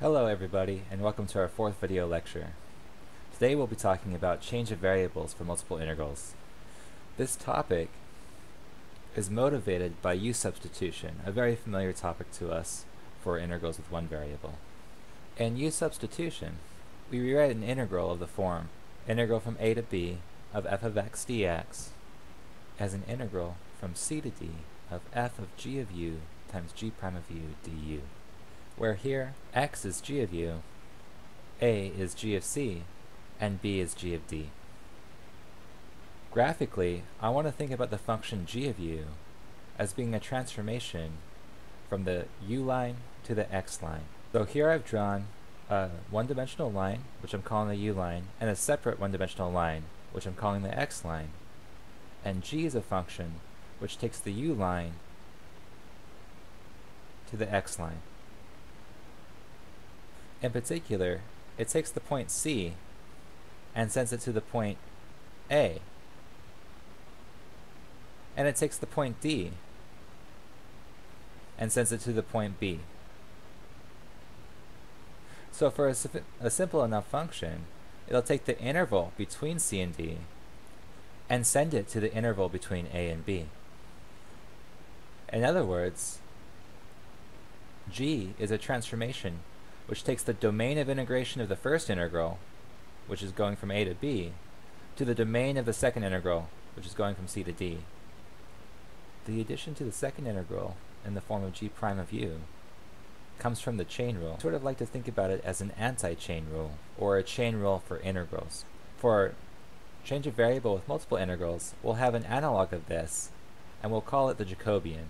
Hello everybody and welcome to our fourth video lecture. Today we'll be talking about change of variables for multiple integrals. This topic is motivated by u substitution, a very familiar topic to us for integrals with one variable. In u substitution, we rewrite an integral of the form integral from a to b of f of x dx as an integral from c to d of f of g of u times g prime of u du, where here x is g of u, a is g of c, and b is g of d. Graphically, I want to think about the function g of u as being a transformation from the u line to the x line. So here I've drawn a one-dimensional line, which I'm calling the u line, and a separate one-dimensional line, which I'm calling the x line. And g is a function which takes the u line to the x line. In particular, it takes the point C and sends it to the point A. And it takes the point D and sends it to the point B. So for a, a, simple enough function, it'll take the interval between C and D and send it to the interval between A and B. In other words, G is a transformation which takes the domain of integration of the first integral, which is going from a to b, to the domain of the second integral, which is going from c to d. The addition to the second integral in the form of g prime of u comes from the chain rule. I sort of like to think about it as an anti-chain rule, or a chain rule for integrals. For change of variable with multiple integrals, we'll have an analog of this, and we'll call it the Jacobian.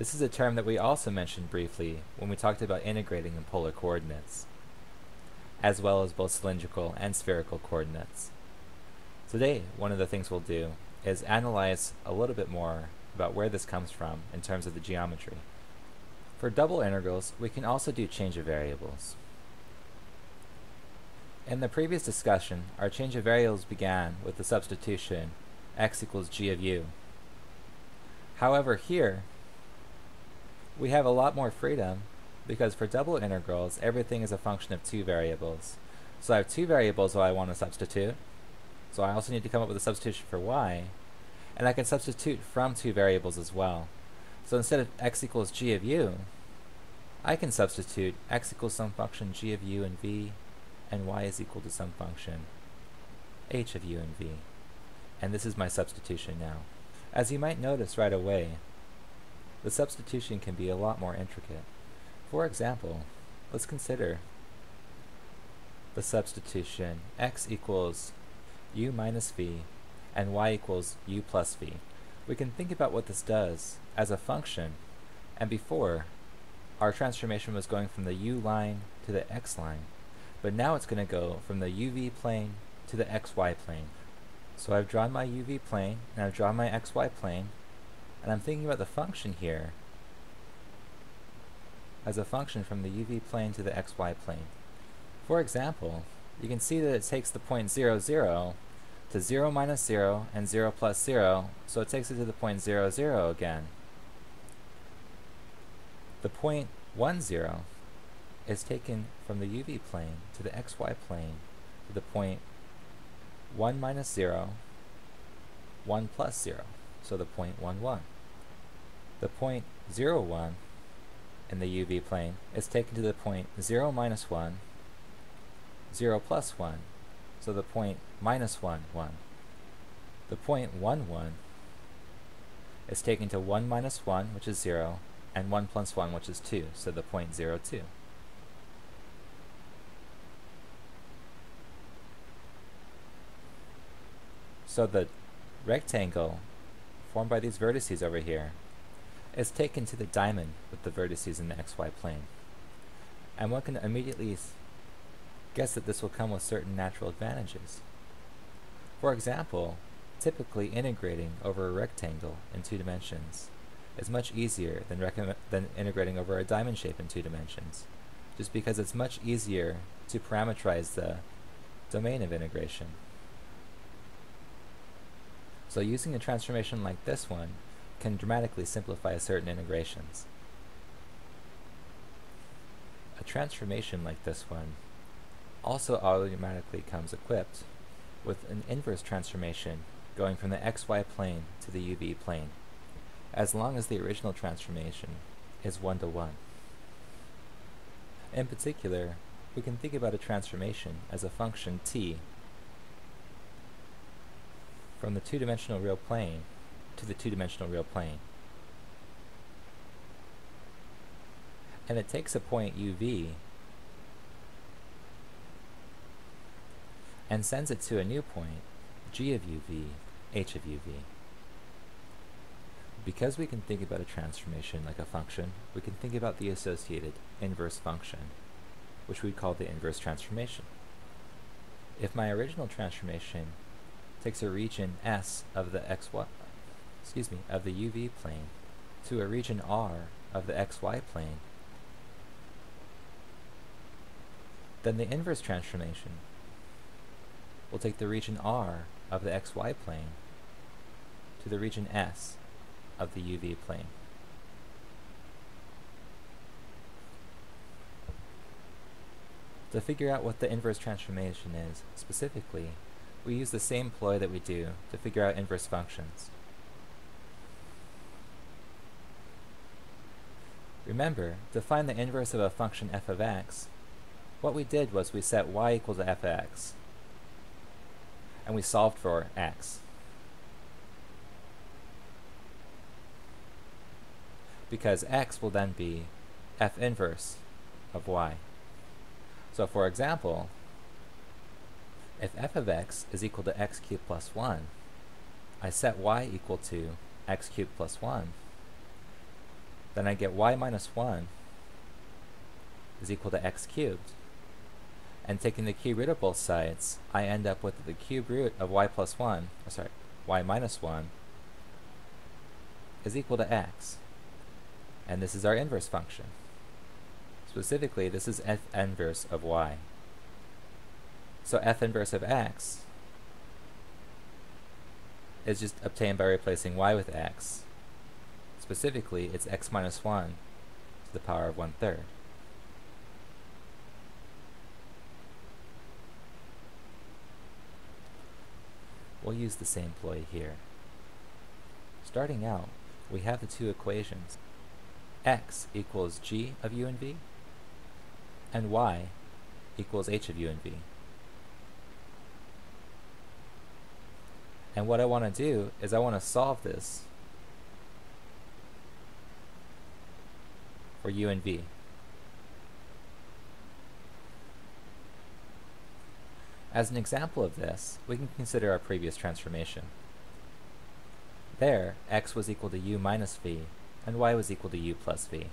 This is a term that we also mentioned briefly when we talked about integrating in polar coordinates, as well as both cylindrical and spherical coordinates. Today, one of the things we'll do is analyze a little bit more about where this comes from in terms of the geometry. For double integrals, we can also do change of variables. In the previous discussion, our change of variables began with the substitution x equals g of u. However, here, we have a lot more freedom because for double integrals, everything is a function of two variables. So I have two variables that I want to substitute. So I also need to come up with a substitution for y. And I can substitute from two variables as well. So instead of x equals g of u, I can substitute x equals some function g of u and v, and y is equal to some function h of u and v. And this is my substitution now. As you might notice right away, the substitution can be a lot more intricate. For example, let's consider the substitution x equals u minus v and y equals u plus v. We can think about what this does as a function, and before, our transformation was going from the u line to the x line, but now it's going to go from the uv plane to the xy plane. So I've drawn my uv plane, and I've drawn my xy plane, and I'm thinking about the function here as a function from the UV plane to the XY plane. For example, you can see that it takes the point 0, 0 to 0 minus 0 and 0 plus 0, so it takes it to the point 0, 0 again. The point 1, 0 is taken from the UV plane to the XY plane to the point 1 minus 0, 1 plus 0 so the point 1, 1. The point 0, 1 in the UV plane is taken to the point 0, minus 1, 0 plus 1, so the point minus 1, 1. The point 1, 1 is taken to 1 minus 1, which is 0, and 1 plus 1, which is 2, so the point 0, 2. So the rectangle formed by these vertices over here, is taken to the diamond with the vertices in the xy plane. And one can immediately guess that this will come with certain natural advantages. For example, typically integrating over a rectangle in two dimensions is much easier than, than integrating over a diamond shape in two dimensions, just because it's much easier to parameterize the domain of integration. So using a transformation like this one can dramatically simplify certain integrations. A transformation like this one also automatically comes equipped with an inverse transformation going from the xy plane to the uv plane, as long as the original transformation is one to one. In particular, we can think about a transformation as a function t from the two-dimensional real plane to the two-dimensional real plane. And it takes a point uv and sends it to a new point, g of uv, h of uv. Because we can think about a transformation like a function, we can think about the associated inverse function, which we call the inverse transformation. If my original transformation takes a region S of the xy, excuse me, of the UV plane to a region R of the xy plane, then the inverse transformation will take the region R of the xy plane to the region S of the UV plane. To figure out what the inverse transformation is, specifically, we use the same ploy that we do to figure out inverse functions. Remember, to find the inverse of a function f of x, what we did was we set y equal to f of x, and we solved for x. Because x will then be f inverse of y. So for example, if f of x is equal to x cubed plus 1, I set y equal to x cubed plus 1, then I get y minus 1 is equal to x cubed. And taking the cube root of both sides, I end up with the cube root of y plus 1, or sorry, y minus 1 is equal to x. And this is our inverse function. Specifically, this is f inverse of y. So f inverse of x is just obtained by replacing y with x. Specifically, it's x minus 1 to the power of 1 third. We'll use the same ploy here. Starting out, we have the two equations. x equals g of u and v, and y equals h of u and v. And what I want to do is I want to solve this for u and v. As an example of this, we can consider our previous transformation. There, x was equal to u minus v, and y was equal to u plus v.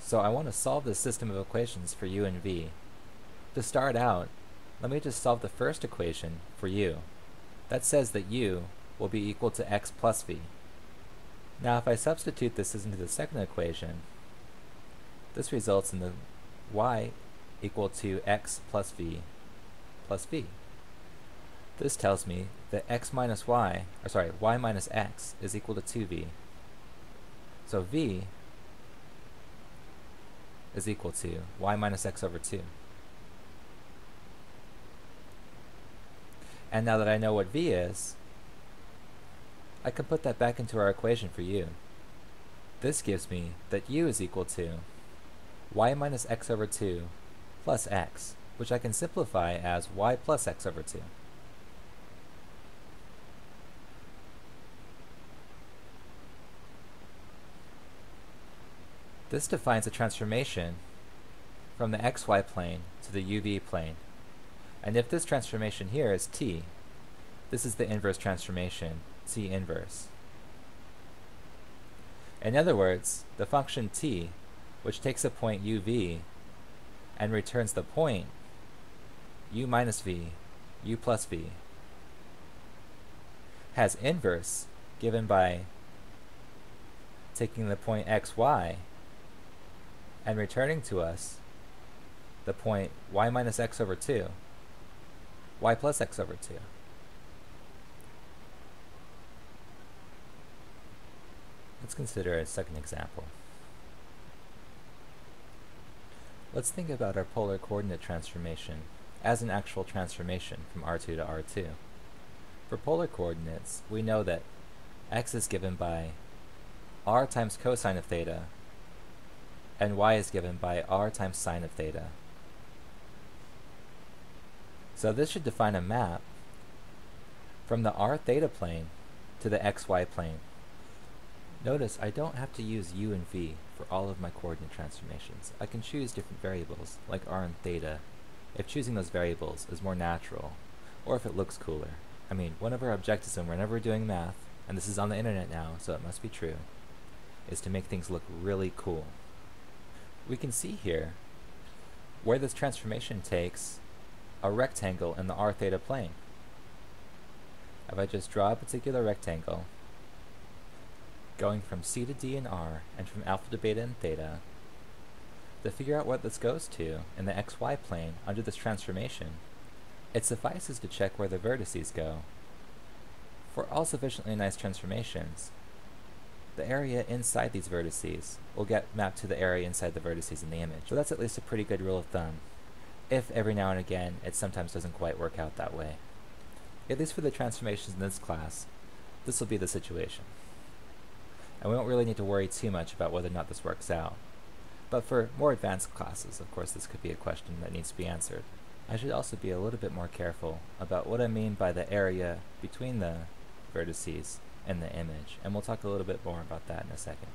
So I want to solve this system of equations for u and v. To start out, let me just solve the first equation for u. That says that u will be equal to x plus v. Now if I substitute this into the second equation, this results in the y equal to x plus v plus v. This tells me that x minus y, or sorry, y minus x is equal to 2v. So v is equal to y minus x over 2. And now that I know what v is, I can put that back into our equation for u. This gives me that u is equal to y minus x over 2 plus x, which I can simplify as y plus x over 2. This defines a transformation from the xy plane to the uv plane and if this transformation here is t, this is the inverse transformation, t inverse. In other words, the function t, which takes a point uv and returns the point u minus v, u plus v, has inverse given by taking the point xy and returning to us the point y minus x over 2 y plus x over 2. Let's consider a second example. Let's think about our polar coordinate transformation as an actual transformation from R2 to R2. For polar coordinates, we know that x is given by r times cosine of theta, and y is given by r times sine of theta. So this should define a map from the r theta plane to the xy plane. Notice I don't have to use u and v for all of my coordinate transformations. I can choose different variables, like r and theta, if choosing those variables is more natural, or if it looks cooler. I mean, one of our objectives whenever we're doing math, and this is on the internet now, so it must be true, is to make things look really cool. We can see here where this transformation takes a rectangle in the r theta plane. If I just draw a particular rectangle, going from c to d in r, and from alpha to beta in theta, to figure out what this goes to in the xy plane under this transformation, it suffices to check where the vertices go. For all sufficiently nice transformations, the area inside these vertices will get mapped to the area inside the vertices in the image. So that's at least a pretty good rule of thumb, if every now and again it sometimes doesn't quite work out that way. At least for the transformations in this class, this will be the situation. And we don't really need to worry too much about whether or not this works out. But for more advanced classes, of course, this could be a question that needs to be answered. I should also be a little bit more careful about what I mean by the area between the vertices and the image, and we'll talk a little bit more about that in a second.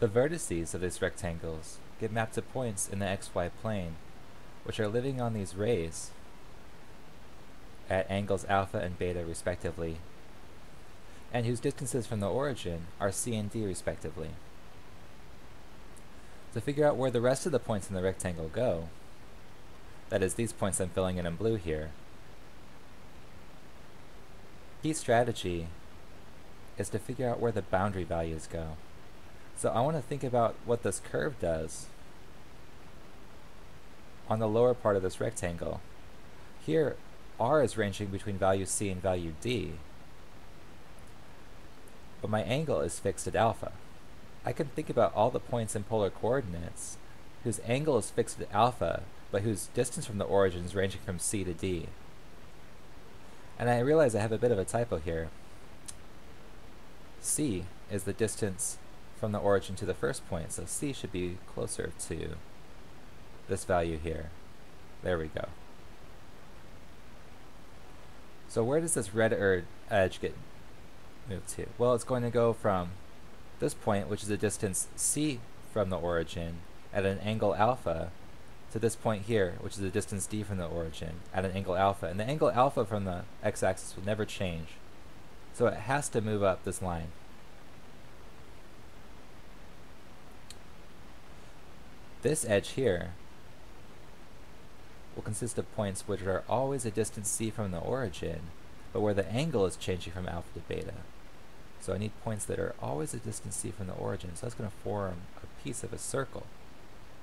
The vertices of these rectangles get mapped to points in the xy plane, which are living on these rays at angles alpha and beta respectively, and whose distances from the origin are c and d respectively. To figure out where the rest of the points in the rectangle go, that is, these points I'm filling in in blue here, key strategy is to figure out where the boundary values go. So I want to think about what this curve does on the lower part of this rectangle. Here, r is ranging between value c and value d, but my angle is fixed at alpha. I can think about all the points in polar coordinates whose angle is fixed at alpha, but whose distance from the origin is ranging from c to d. And I realize I have a bit of a typo here. c is the distance from the origin to the first point, so c should be closer to this value here. There we go. So where does this red er edge get moved to? Well, it's going to go from this point, which is a distance c from the origin, at an angle alpha, to this point here, which is a distance d from the origin, at an angle alpha. And the angle alpha from the x-axis will never change. So it has to move up this line. This edge here will consist of points which are always a distance c from the origin, but where the angle is changing from alpha to beta. So I need points that are always a distance c from the origin. So that's going to form a piece of a circle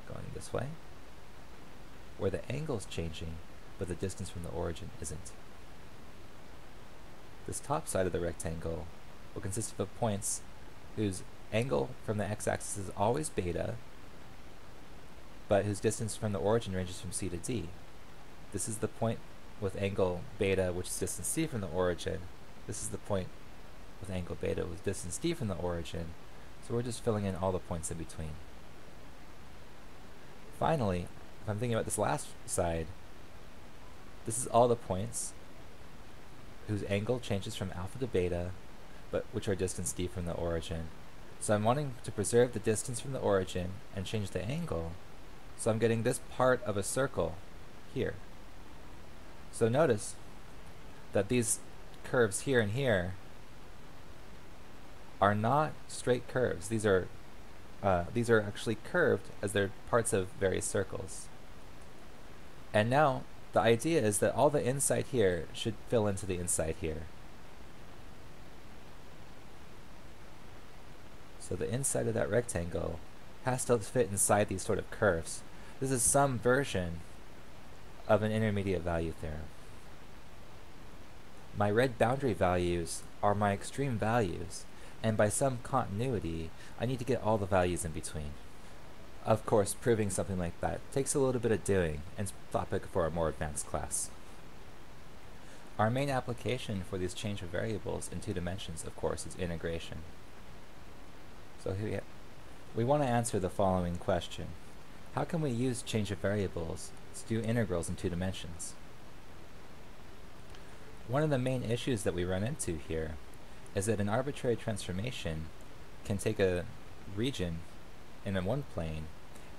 going this way, where the angle is changing, but the distance from the origin isn't. This top side of the rectangle will consist of points whose angle from the x-axis is always beta, but whose distance from the origin ranges from c to d. This is the point with angle beta, which is distance c from the origin. This is the point with angle beta with distance d from the origin, so we're just filling in all the points in between. Finally, if I'm thinking about this last side, this is all the points whose angle changes from alpha to beta, but which are distance d from the origin. So I'm wanting to preserve the distance from the origin and change the angle, so I'm getting this part of a circle here. So notice that these curves here and here are not straight curves. These are uh, these are actually curved as they're parts of various circles. And now the idea is that all the inside here should fill into the inside here. So the inside of that rectangle has to fit inside these sort of curves. This is some version of an intermediate value theorem. My red boundary values are my extreme values, and by some continuity, I need to get all the values in between. Of course, proving something like that takes a little bit of doing and topic for a more advanced class. Our main application for these change of variables in two dimensions, of course, is integration. So here we, we want to answer the following question. How can we use change of variables to do integrals in two dimensions? One of the main issues that we run into here is that an arbitrary transformation can take a region in a one plane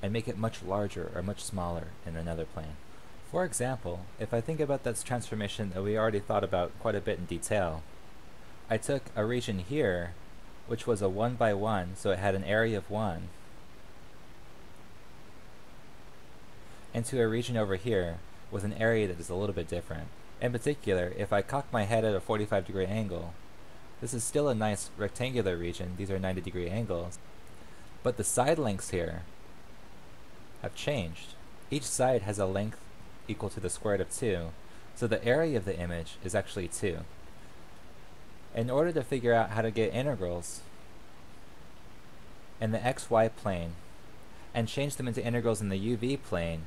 and make it much larger or much smaller in another plane. For example, if I think about this transformation that we already thought about quite a bit in detail, I took a region here, which was a 1 by 1, so it had an area of 1, into a region over here with an area that is a little bit different. In particular, if I cock my head at a 45 degree angle, this is still a nice rectangular region, these are 90 degree angles, but the side lengths here have changed. Each side has a length equal to the square root of 2. So the area of the image is actually 2. In order to figure out how to get integrals in the xy plane and change them into integrals in the uv plane,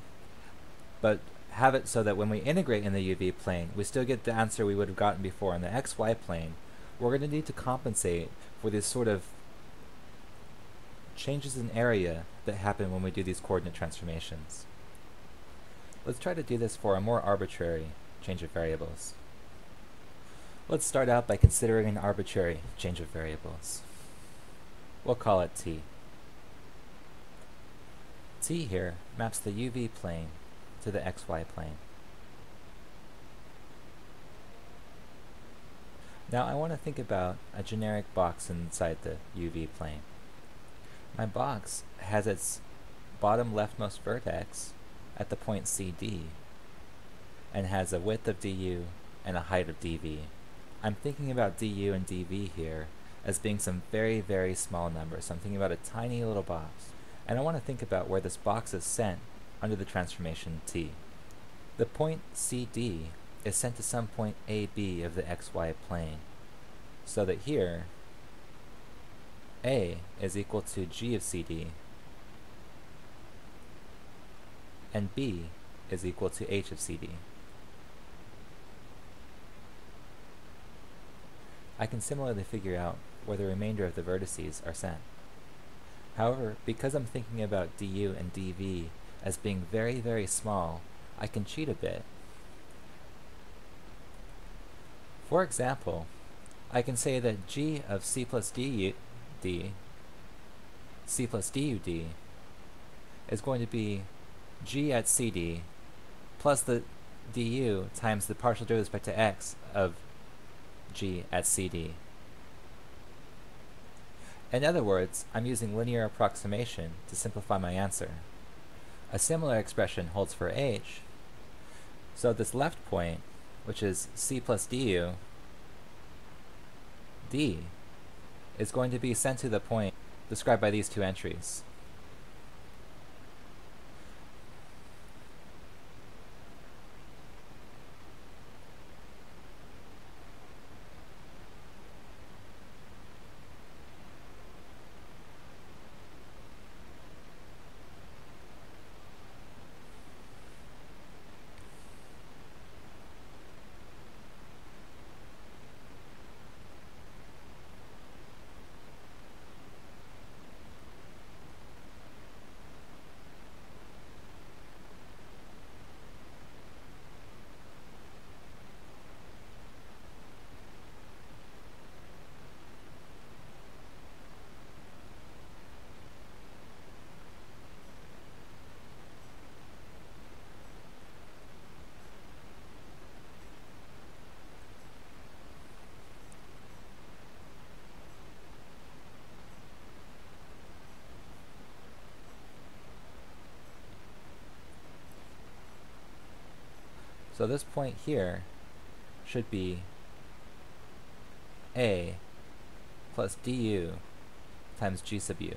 but have it so that when we integrate in the uv plane, we still get the answer we would have gotten before in the xy plane, we're going to need to compensate for these sort of changes in area that happen when we do these coordinate transformations. Let's try to do this for a more arbitrary change of variables. Let's start out by considering an arbitrary change of variables. We'll call it t. t here maps the uv plane to the xy plane. Now I want to think about a generic box inside the UV plane. My box has its bottom leftmost vertex at the point CD and has a width of du and a height of dv. I'm thinking about du and dv here as being some very, very small numbers. So I'm thinking about a tiny little box. And I want to think about where this box is sent under the transformation t. The point CD is sent to some point AB of the xy plane. So that here, A is equal to g of CD and b is equal to h of CD. I can similarly figure out where the remainder of the vertices are sent. However, because I'm thinking about du and dv as being very, very small, I can cheat a bit. For example, I can say that g of c plus du, d, c plus dud is going to be g at cd plus the du times the partial derivative with respect to x of g at cd. In other words, I'm using linear approximation to simplify my answer. A similar expression holds for h, so this left point, which is c plus du, d, is going to be sent to the point described by these two entries. So this point here should be a plus du times g sub u.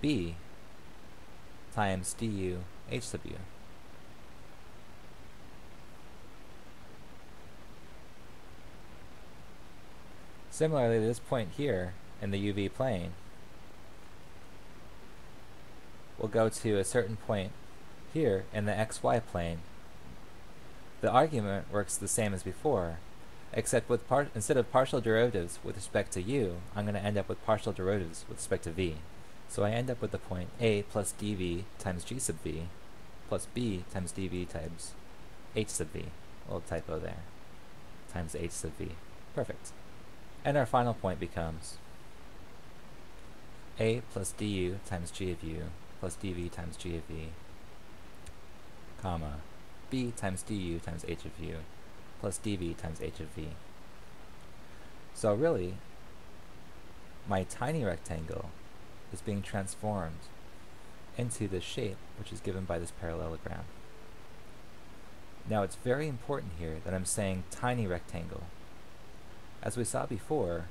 b times du h sub u. Similarly, this point here in the UV plane will go to a certain point here in the xy plane. The argument works the same as before, except with instead of partial derivatives with respect to u, I'm going to end up with partial derivatives with respect to v. So I end up with the point a plus dv times g sub v plus b times dv times h sub v. Little typo there. Times h sub v. Perfect. And our final point becomes a plus du times g of u plus dv times g of v, comma, b times du times h of u plus dv times h of v. So really, my tiny rectangle is being transformed into this shape which is given by this parallelogram. Now it's very important here that I'm saying tiny rectangle. As we saw before,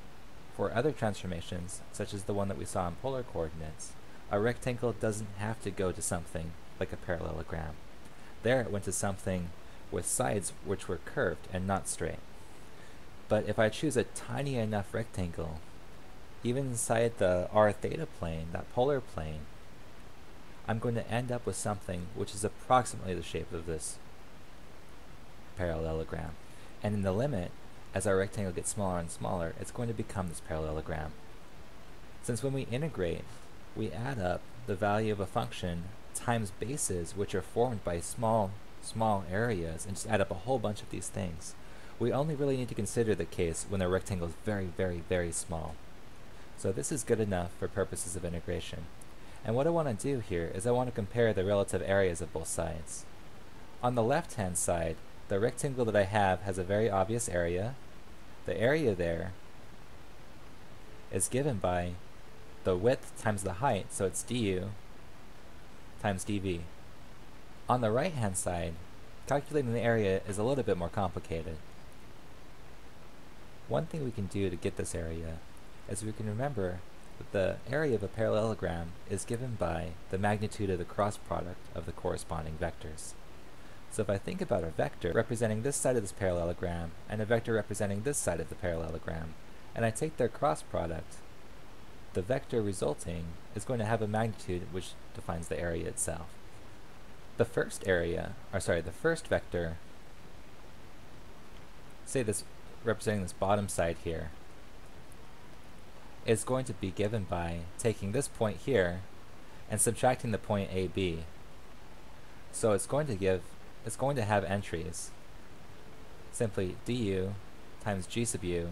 for other transformations, such as the one that we saw in polar coordinates, a rectangle doesn't have to go to something like a parallelogram. There it went to something with sides which were curved and not straight. But if I choose a tiny enough rectangle, even inside the r theta plane, that polar plane, I'm going to end up with something which is approximately the shape of this parallelogram. And in the limit, as our rectangle gets smaller and smaller, it's going to become this parallelogram. Since when we integrate, we add up the value of a function times bases which are formed by small, small areas and just add up a whole bunch of these things. We only really need to consider the case when the rectangle is very, very, very small. So this is good enough for purposes of integration. And what I want to do here is I want to compare the relative areas of both sides. On the left hand side, the rectangle that I have has a very obvious area. The area there is given by the width times the height, so it's du times dv. On the right hand side, calculating the area is a little bit more complicated. One thing we can do to get this area is we can remember that the area of a parallelogram is given by the magnitude of the cross product of the corresponding vectors. So if I think about a vector representing this side of this parallelogram and a vector representing this side of the parallelogram, and I take their cross product, the vector resulting is going to have a magnitude which defines the area itself. The first area, or sorry, the first vector, say this representing this bottom side here, is going to be given by taking this point here and subtracting the point AB. So it's going to give, it's going to have entries. Simply du times g sub u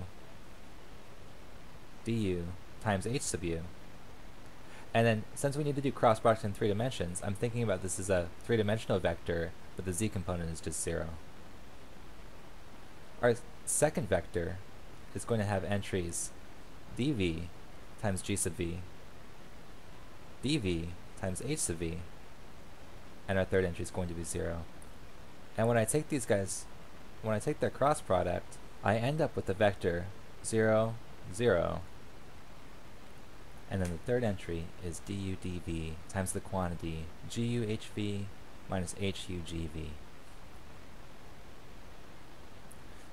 du times h sub u. And then, since we need to do cross product in three dimensions, I'm thinking about this as a three-dimensional vector, but the z component is just zero. Our second vector is going to have entries dv times g sub v, dv times h sub v, and our third entry is going to be zero. And when I take these guys, when I take their cross product, I end up with the vector 0, 0, and then the third entry is du dv times the quantity guhv minus hugv.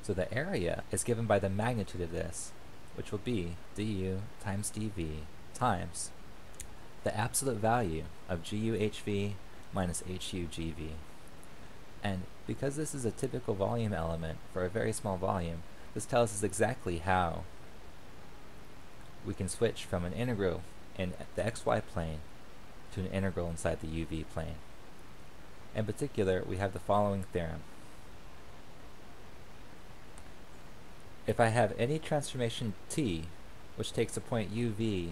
So the area is given by the magnitude of this, which will be du times dv times the absolute value of guhv minus hugv. And because this is a typical volume element for a very small volume, this tells us exactly how we can switch from an integral in the xy plane to an integral inside the uv plane. In particular, we have the following theorem. If I have any transformation t, which takes a point uv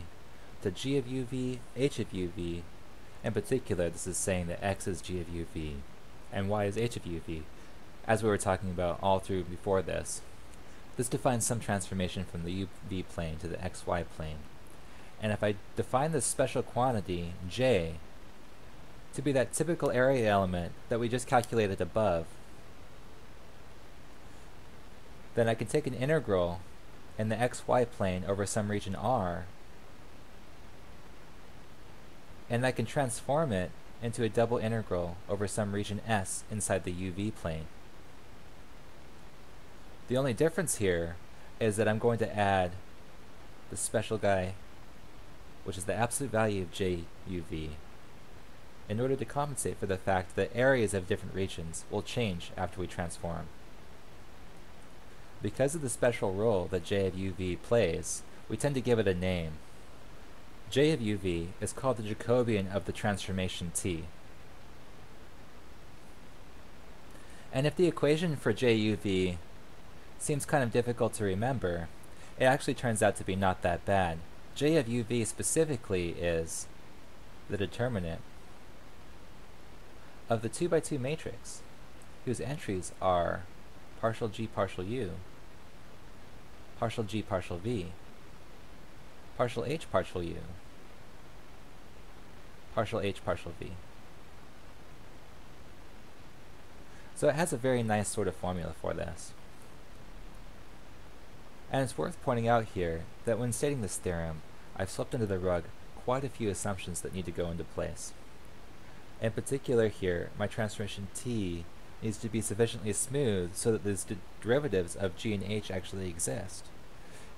to g of uv, h of uv, in particular this is saying that x is g of uv and y is h of uv, as we were talking about all through before this, this defines some transformation from the uv plane to the xy plane. And if I define this special quantity, j, to be that typical area element that we just calculated above, then I can take an integral in the xy plane over some region r, and I can transform it into a double integral over some region s inside the uv plane. The only difference here is that I'm going to add the special guy, which is the absolute value of JUV, in order to compensate for the fact that areas of different regions will change after we transform. Because of the special role that j of uv plays, we tend to give it a name. j of uv is called the Jacobian of the transformation t. And if the equation for juv seems kind of difficult to remember, it actually turns out to be not that bad. j of uv specifically is the determinant of the 2 by 2 matrix, whose entries are partial g partial u, partial g partial v, partial h partial u, partial h partial v. So it has a very nice sort of formula for this. And it's worth pointing out here that when stating this theorem, I've swept under the rug quite a few assumptions that need to go into place. In particular here, my transformation t needs to be sufficiently smooth so that the derivatives of g and h actually exist.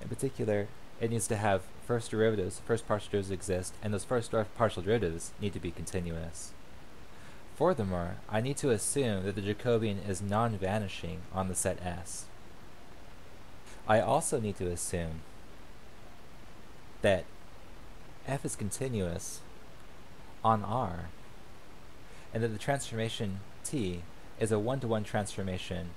In particular, it needs to have first derivatives, first partial derivatives exist, and those first partial derivatives need to be continuous. Furthermore, I need to assume that the Jacobian is non-vanishing on the set S. I also need to assume that f is continuous on R and that the transformation T is a one-to-one -one transformation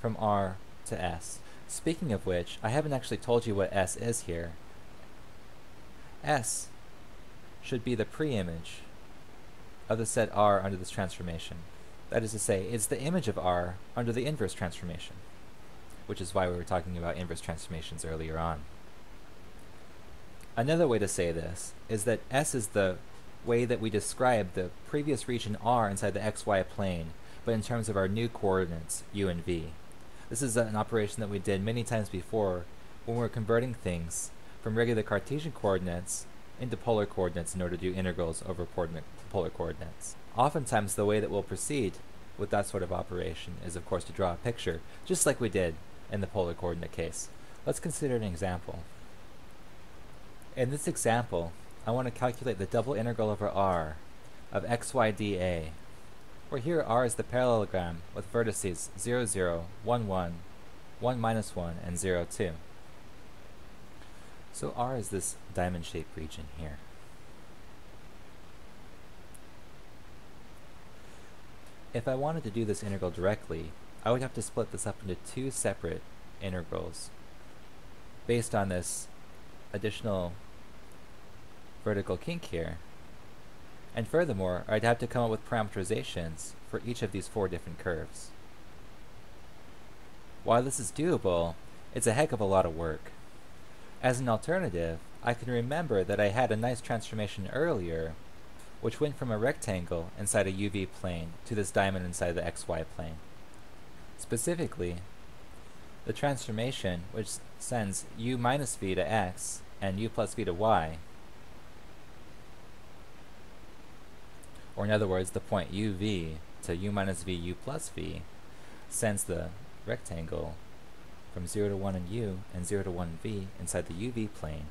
from R to S. Speaking of which, I haven't actually told you what S is here. S should be the preimage of the set R under this transformation. That is to say, it's the image of R under the inverse transformation, which is why we were talking about inverse transformations earlier on. Another way to say this is that S is the way that we describe the previous region R inside the xy plane, but in terms of our new coordinates, u and v. This is an operation that we did many times before when we were converting things from regular Cartesian coordinates into polar coordinates in order to do integrals over polar coordinates. Oftentimes the way that we'll proceed with that sort of operation is of course to draw a picture, just like we did in the polar coordinate case. Let's consider an example. In this example, I want to calculate the double integral over r of xy dA, where here r is the parallelogram with vertices 0, 0, 1, 1, 1 minus 1, and 0, 2. So r is this diamond-shaped region here. If I wanted to do this integral directly, I would have to split this up into two separate integrals based on this additional vertical kink here. And furthermore, I'd have to come up with parameterizations for each of these four different curves. While this is doable, it's a heck of a lot of work. As an alternative, I can remember that I had a nice transformation earlier, which went from a rectangle inside a UV plane to this diamond inside the XY plane. Specifically, the transformation which sends u minus v to x and u plus v to y or in other words, the point uv to u minus v u plus v sends the rectangle from 0 to 1 in u and 0 to 1 in v inside the uv plane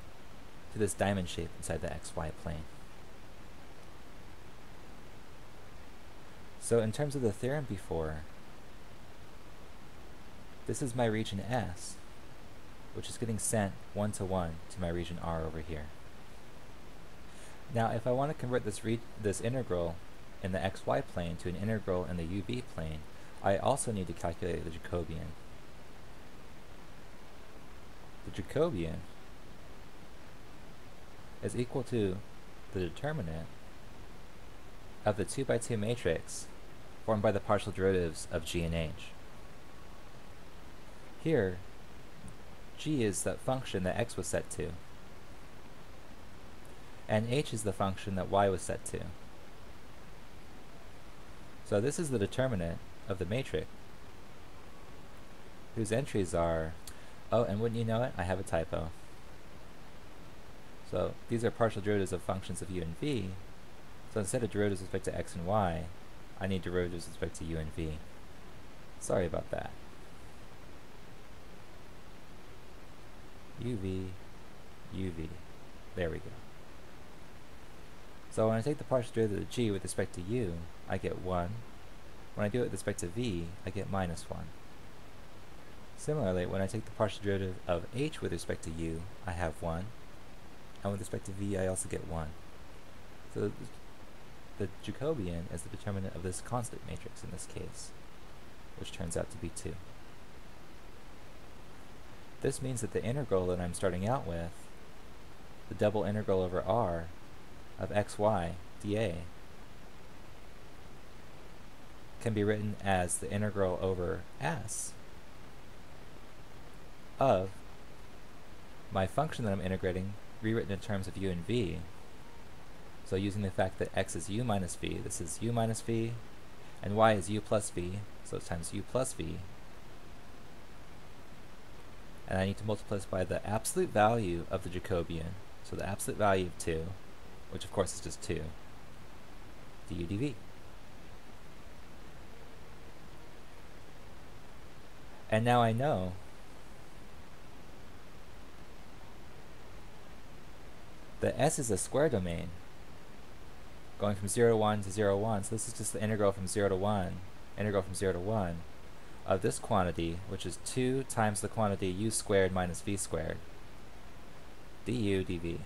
to this diamond shape inside the xy plane. So in terms of the theorem before, this is my region S, which is getting sent one to one to my region R over here. Now, if I want to convert this this integral in the xy plane to an integral in the uv plane, I also need to calculate the Jacobian. The Jacobian is equal to the determinant of the 2 by 2 matrix formed by the partial derivatives of g and h. Here, g is that function that x was set to, and h is the function that y was set to. So this is the determinant of the matrix, whose entries are, oh, and wouldn't you know it, I have a typo. So these are partial derivatives of functions of u and v, so instead of derivatives with respect to x and y, I need derivatives with respect to u and v. Sorry about that. Uv, uv. There we go. So when I take the partial derivative of g with respect to u, I get 1. When I do it with respect to v, I get minus 1. Similarly, when I take the partial derivative of h with respect to u, I have 1. And with respect to v, I also get 1. So the Jacobian is the determinant of this constant matrix in this case, which turns out to be 2. This means that the integral that I'm starting out with, the double integral over r of xy dA, can be written as the integral over s of my function that I'm integrating rewritten in terms of u and v. So using the fact that x is u minus v, this is u minus v, and y is u plus v, so it's times u plus v. And I need to multiply this by the absolute value of the Jacobian, so the absolute value of 2, which of course is just 2, du dv. And now I know that S is a square domain going from 0 to 1 to 0 1. So this is just the integral from 0 to 1, integral from 0 to 1 of this quantity, which is 2 times the quantity u squared minus v squared, du dv.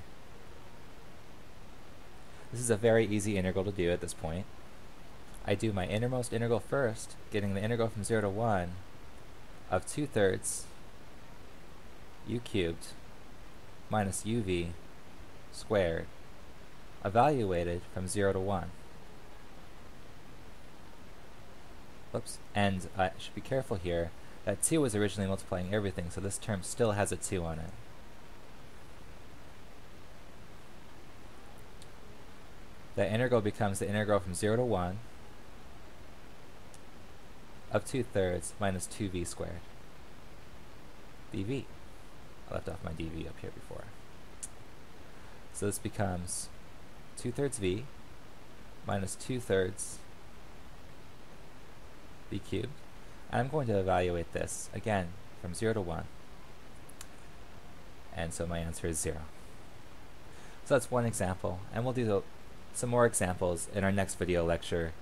This is a very easy integral to do at this point. I do my innermost integral first, getting the integral from 0 to 1 of 2 thirds u cubed minus uv squared evaluated from 0 to 1. Whoops. And I should be careful here. That 2 was originally multiplying everything, so this term still has a 2 on it. The integral becomes the integral from 0 to 1 of 2 thirds minus 2v squared dv. I left off my dv up here before. So this becomes 2 thirds v minus 2 thirds v cubed. And I'm going to evaluate this, again, from 0 to 1. And so my answer is 0. So that's one example, and we'll do some more examples in our next video lecture,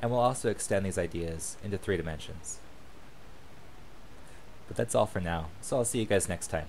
and we'll also extend these ideas into three dimensions. But that's all for now, so I'll see you guys next time.